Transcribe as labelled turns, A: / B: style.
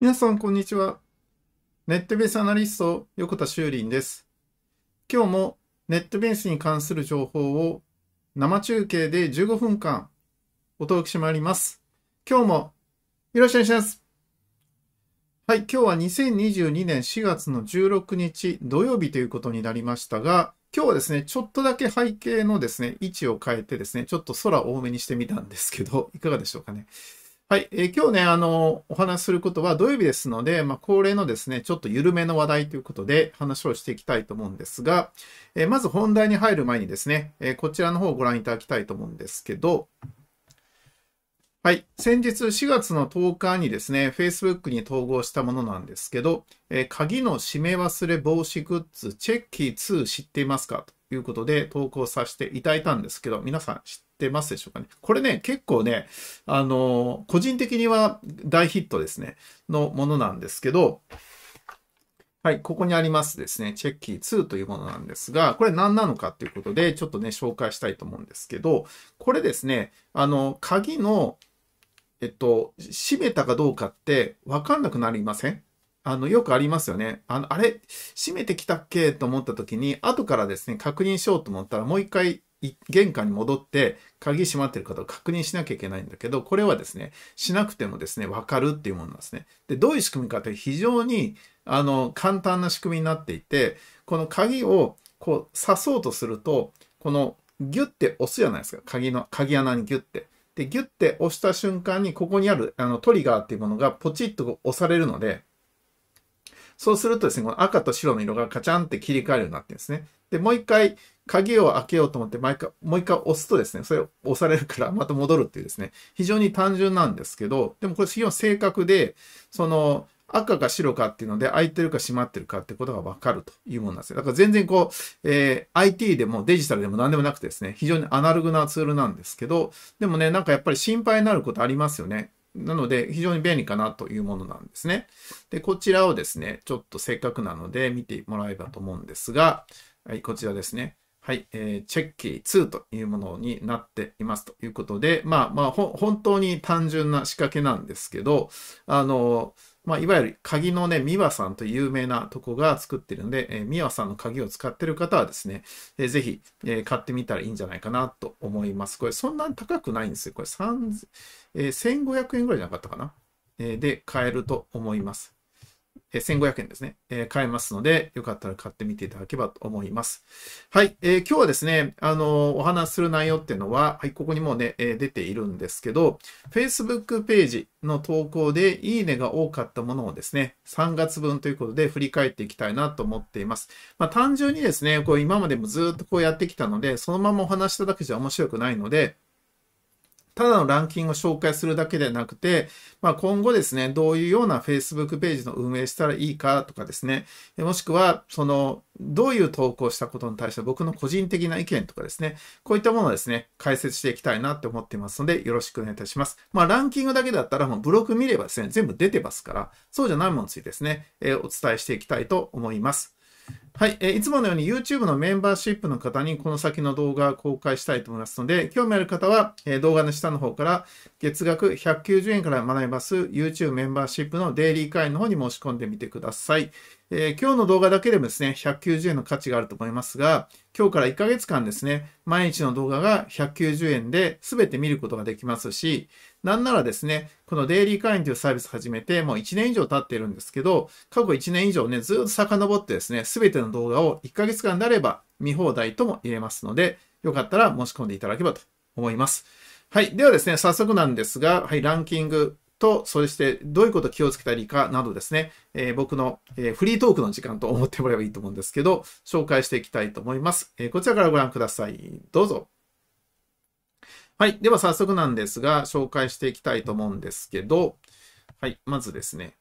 A: 皆さん、こんにちは。ネットベースアナリスト、横田修林です。今日もネットベースに関する情報を生中継で15分間お届けしてまいります。今日もよろしくお願いします。はい、今日は2022年4月の16日土曜日ということになりましたが、今日はですね、ちょっとだけ背景のですね、位置を変えてですね、ちょっと空多めにしてみたんですけど、いかがでしょうかね。はい、えー、今日ね、あの、お話しすることは土曜日ですので、まあ、恒例のですね、ちょっと緩めの話題ということで話をしていきたいと思うんですが、えー、まず本題に入る前にですね、えー、こちらの方をご覧いただきたいと思うんですけど、はい。先日4月の10日にですね、Facebook に統合したものなんですけど、え鍵の締め忘れ防止グッズ、チェッキー2知っていますかということで投稿させていただいたんですけど、皆さん知ってますでしょうかね。これね、結構ね、あの、個人的には大ヒットですね、のものなんですけど、はい、ここにありますですね、チェッキー2というものなんですが、これ何なのかということで、ちょっとね、紹介したいと思うんですけど、これですね、あの、鍵の、えっと、閉めたかどうかってわかんなくなりません？あの、よくありますよね。あの、あれ、閉めてきたっけ？と思った時に、後からですね、確認しようと思ったら、もう一回玄関に戻って鍵閉まってるかどうか確認しなきゃいけないんだけど、これはですね、しなくてもですね、わかるっていうものなんですね。で、どういう仕組みかというと非常に、あの、簡単な仕組みになっていて、この鍵をこう刺そうとすると、このギュッて押すじゃないですか。鍵の、鍵穴にギュッて。で、ギュッて押した瞬間に、ここにあるあのトリガーっていうものがポチッと押されるので、そうするとですね、この赤と白の色がカチャンって切り替えるようになってるんですね。で、もう一回鍵を開けようと思って毎回、もう一回押すとですね、それを押されるからまた戻るっていうですね、非常に単純なんですけど、でもこれ非常に正確で、その、赤か白かっていうので、開いてるか閉まってるかってことがわかるというものなんですよ。だから全然こう、えー、IT でもデジタルでも何でもなくてですね、非常にアナログなツールなんですけど、でもね、なんかやっぱり心配になることありますよね。なので、非常に便利かなというものなんですね。で、こちらをですね、ちょっとせっかくなので見てもらえばと思うんですが、はい、こちらですね。はい、えー、チェッキー2というものになっていますということで、まあまあ、本当に単純な仕掛けなんですけど、あの、まあ、いわゆる鍵のね、ミワさんという有名なとこが作ってるんで、えー、ミワさんの鍵を使ってる方はですね、えー、ぜひ、えー、買ってみたらいいんじゃないかなと思います。これそんなに高くないんですよ。これ3、えー、1500円ぐらいじゃなかったかな。えー、で、買えると思います。え1500円ですね、え買えますので、よかったら買ってみていただければと思います。はい、えー、今日はですね、あのお話する内容っていうのは、はい、ここにもね、え出ているんですけど、Facebook ページの投稿でいいねが多かったものをですね、3月分ということで振り返っていきたいなと思っています。まあ、単純にですね、こう今までもずっとこうやってきたので、そのままお話しただけじゃ面白くないので、ただのランキングを紹介するだけでなくて、まあ、今後ですね、どういうような Facebook ページの運営したらいいかとかですね、もしくは、その、どういう投稿したことに対して僕の個人的な意見とかですね、こういったものをですね、解説していきたいなって思っていますので、よろしくお願いいたします。まあ、ランキングだけだったら、もうブログ見ればですね、全部出てますから、そうじゃないものについてですね、えー、お伝えしていきたいと思います。はい、えいつものように YouTube のメンバーシップの方にこの先の動画を公開したいと思いますので、興味ある方は、え動画の下の方から月額190円から学べます YouTube メンバーシップのデイリー会員の方に申し込んでみてください。えー、今日の動画だけでもですね、190円の価値があると思いますが、今日から1ヶ月間ですね、毎日の動画が190円で全て見ることができますし、なんならですね、このデイリー会員というサービス始めてもう1年以上経っているんですけど、過去1年以上ね、ずっと遡ってですね、全ての動画を1ヶ月間であれば見放題とも入れますので、よかったら申し込んでいただければと思います。はい。ではですね、早速なんですが、はい、ランキングと、そしてどういうこと気をつけたらいいかなどですね、えー、僕の、えー、フリートークの時間と思ってもらえばいいと思うんですけど、紹介していきたいと思います。えー、こちらからご覧ください。どうぞ。はい。では早速なんですが、紹介していきたいと思うんですけど、はい。まずですね、